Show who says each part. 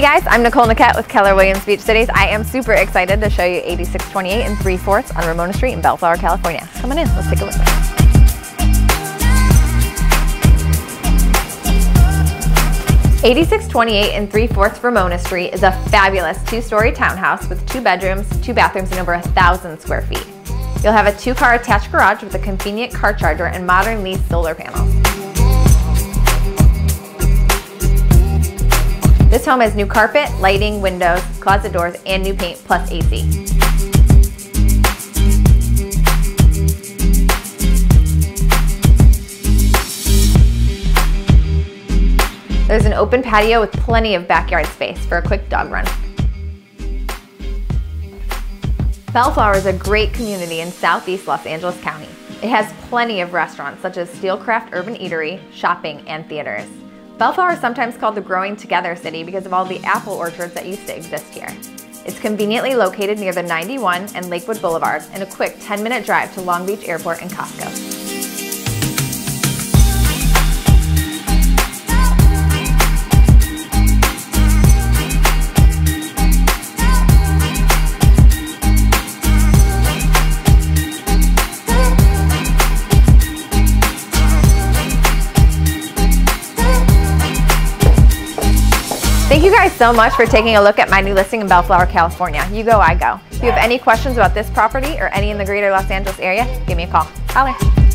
Speaker 1: Hey guys, I'm Nicole Niquette with Keller Williams Beach Cities. I am super excited to show you 8628 and 3 fourths on Ramona Street in Bellflower, California. Come on in, let's take a look. Eighty-six twenty-eight and 3 fourths Ramona Street is a fabulous two-story townhouse with two bedrooms, two bathrooms, and over a thousand square feet. You'll have a two-car attached garage with a convenient car charger and modern leased solar panels. This home has new carpet, lighting, windows, closet doors, and new paint plus AC. There's an open patio with plenty of backyard space for a quick dog run. Bellflower is a great community in southeast Los Angeles County. It has plenty of restaurants such as Steelcraft Urban Eatery, shopping, and theaters. Bellflower is sometimes called the Growing Together City because of all the apple orchards that used to exist here. It's conveniently located near the 91 and Lakewood Boulevards and a quick 10 minute drive to Long Beach Airport and Costco. Thank you guys so much for taking a look at my new listing in Bellflower, California. You go, I go. If you have any questions about this property or any in the greater Los Angeles area, give me a call. Holler.